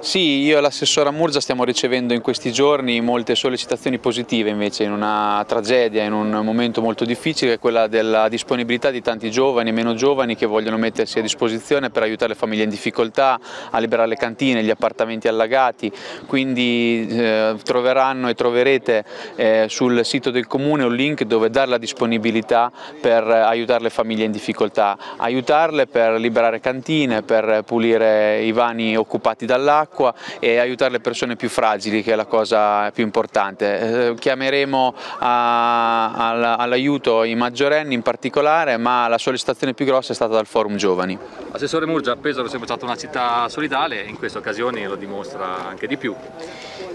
Sì, io e l'assessora Murgia stiamo ricevendo in questi giorni molte sollecitazioni positive invece in una tragedia, in un momento molto difficile, quella della disponibilità di tanti giovani e meno giovani che vogliono mettersi a disposizione per aiutare le famiglie in difficoltà, a liberare le cantine, gli appartamenti allagati, quindi eh, troveranno e troverete eh, sul sito del comune un link dove dare la disponibilità per aiutare le famiglie in difficoltà, aiutarle per liberare cantine, per pulire i vani occupati dall'acqua, l'acqua e aiutare le persone più fragili che è la cosa più importante. Eh, chiameremo all'aiuto i maggiorenni in particolare ma la sollecitazione più grossa è stata dal Forum Giovani. Assessore Murgia, Pesaro è sempre stata una città solidale e in queste occasioni lo dimostra anche di più.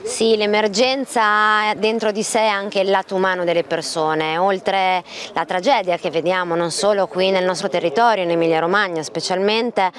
Sì, l'emergenza ha dentro di sé anche il lato umano delle persone, oltre la tragedia che vediamo non solo qui nel nostro territorio, in Emilia Romagna specialmente,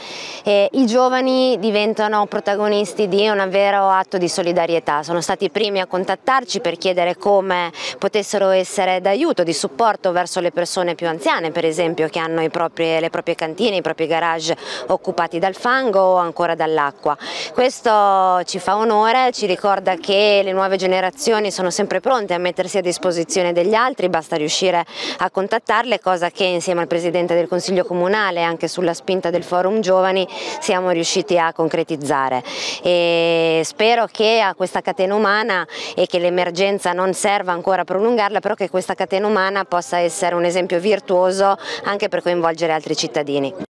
eh, i giovani diventano protagonisti di un vero atto di solidarietà, sono stati i primi a contattarci per chiedere come potessero essere d'aiuto, di supporto verso le persone più anziane per esempio che hanno propri, le proprie cantine, i propri garage occupati dal fango o ancora dall'acqua. Questo ci fa onore, ci ricorda che le nuove generazioni sono sempre pronte a mettersi a disposizione degli altri, basta riuscire a contattarle, cosa che insieme al Presidente del Consiglio Comunale anche sulla spinta del Forum Giovani siamo riusciti a concretizzare. E spero che a questa catena umana e che l'emergenza non serva ancora a prolungarla, però che questa catena umana possa essere un esempio virtuoso anche per coinvolgere altri cittadini.